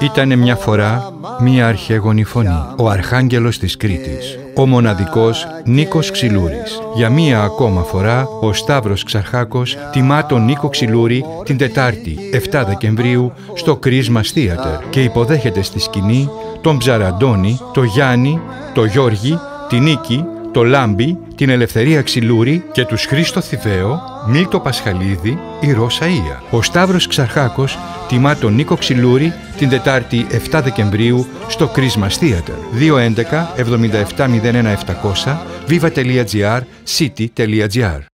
Ήτανε μια φορά μια αρχαίγονη φωνή, ο Αρχάγγελος της Κρήτης, ο μοναδικός Νίκος Ξυλούρης. Για μία ακόμα φορά, ο Σταύρος Ξαρχάκος τιμά τον Νίκο Ξυλούρη την Τετάρτη, 7 Δεκεμβρίου, στο Christmas Theater και υποδέχεται στη σκηνή τον Ψαραντώνη, το Γιάννη, το Γιώργη, την Νίκη, το Λάμπη, την Ελευθερία Ξυλούρη και τους Χρήστο Θηβαίο, Μίλτο Πασχαλίδη, η Ρώσα Ία. Ο Σταύρος Ξαρχάκος τιμά τον Νίκο Ξυλούρη την Τετάρτη 7 Δεκεμβρίου στο Christmas Theater 211 7701 700 viva.gr city.gr